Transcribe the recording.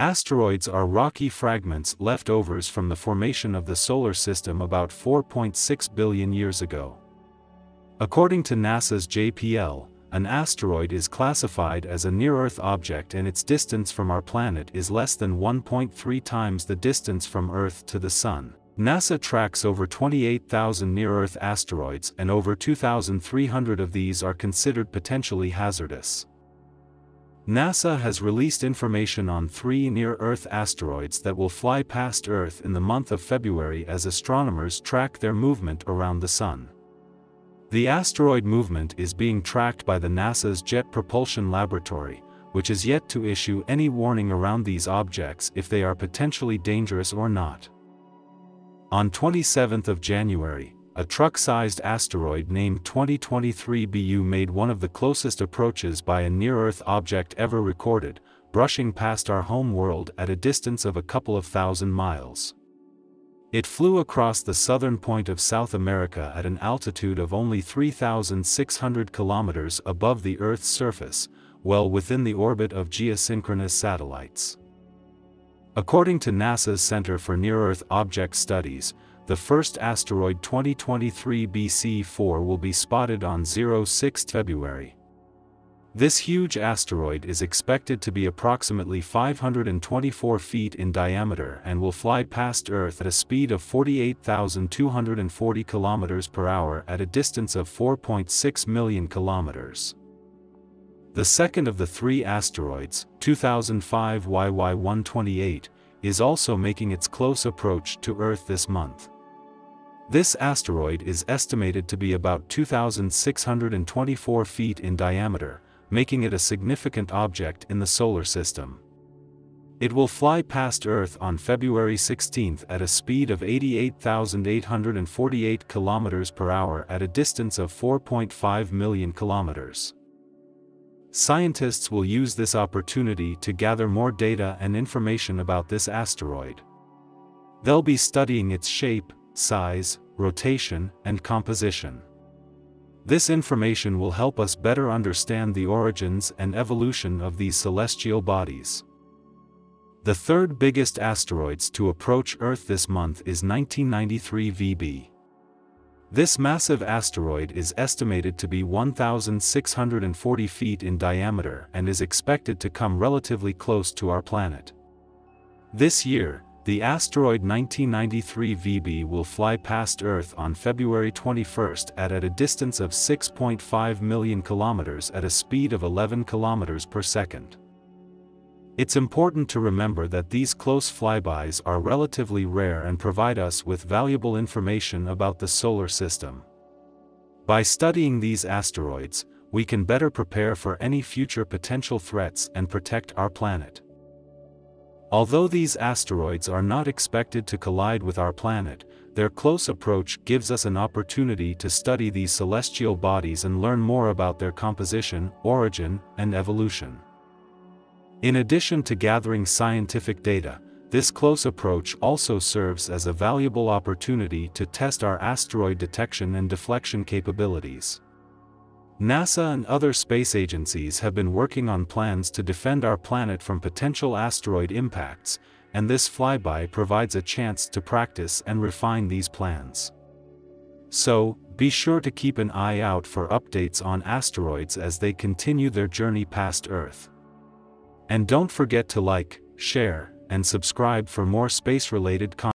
Asteroids are rocky fragments leftovers from the formation of the solar system about 4.6 billion years ago. According to NASA's JPL, an asteroid is classified as a near-Earth object and its distance from our planet is less than 1.3 times the distance from Earth to the Sun. NASA tracks over 28,000 near-Earth asteroids and over 2,300 of these are considered potentially hazardous. NASA has released information on three near-Earth asteroids that will fly past Earth in the month of February as astronomers track their movement around the Sun. The asteroid movement is being tracked by the NASA's Jet Propulsion Laboratory, which is yet to issue any warning around these objects if they are potentially dangerous or not. On 27th of January, a truck-sized asteroid named 2023 BU made one of the closest approaches by a near-Earth object ever recorded, brushing past our home world at a distance of a couple of thousand miles. It flew across the southern point of South America at an altitude of only 3,600 kilometers above the Earth's surface, well within the orbit of geosynchronous satellites. According to NASA's Center for Near-Earth Object Studies, the first asteroid 2023 BC4 will be spotted on 06 February. This huge asteroid is expected to be approximately 524 feet in diameter and will fly past Earth at a speed of 48,240 km per hour at a distance of 4.6 million kilometers. The second of the three asteroids, 2005 YY128, is also making its close approach to Earth this month. This asteroid is estimated to be about 2,624 feet in diameter, making it a significant object in the solar system. It will fly past Earth on February 16 at a speed of 88,848 km per hour at a distance of 4.5 million kilometers. Scientists will use this opportunity to gather more data and information about this asteroid. They'll be studying its shape, size, rotation, and composition. This information will help us better understand the origins and evolution of these celestial bodies. The third biggest asteroids to approach Earth this month is 1993 VB. This massive asteroid is estimated to be 1,640 feet in diameter and is expected to come relatively close to our planet. This year, the asteroid 1993 VB will fly past Earth on February 21 at, at a distance of 6.5 million kilometers at a speed of 11 kilometers per second. It's important to remember that these close flybys are relatively rare and provide us with valuable information about the solar system. By studying these asteroids, we can better prepare for any future potential threats and protect our planet. Although these asteroids are not expected to collide with our planet, their close approach gives us an opportunity to study these celestial bodies and learn more about their composition, origin, and evolution. In addition to gathering scientific data, this close approach also serves as a valuable opportunity to test our asteroid detection and deflection capabilities. NASA and other space agencies have been working on plans to defend our planet from potential asteroid impacts, and this flyby provides a chance to practice and refine these plans. So, be sure to keep an eye out for updates on asteroids as they continue their journey past Earth. And don't forget to like, share, and subscribe for more space-related content.